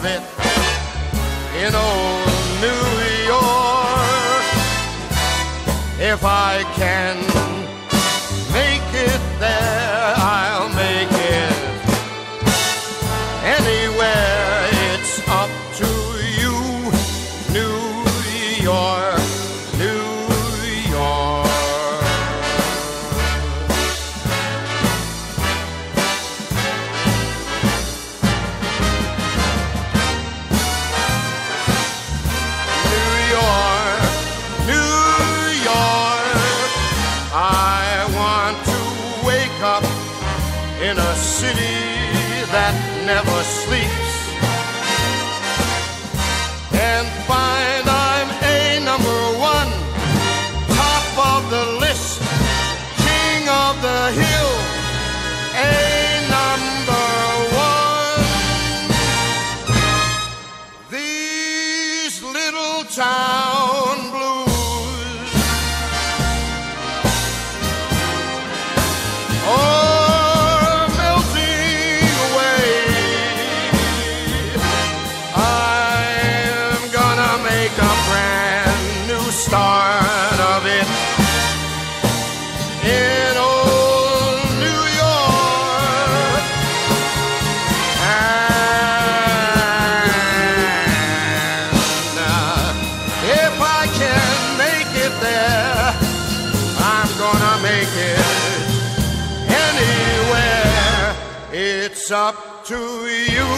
Of it in old New York. If I in a city that never sleeps and find I'm a number one, top of the list, king of the hill, a number one. These little town start of it in old New York. And uh, if I can make it there, I'm gonna make it anywhere. It's up to you,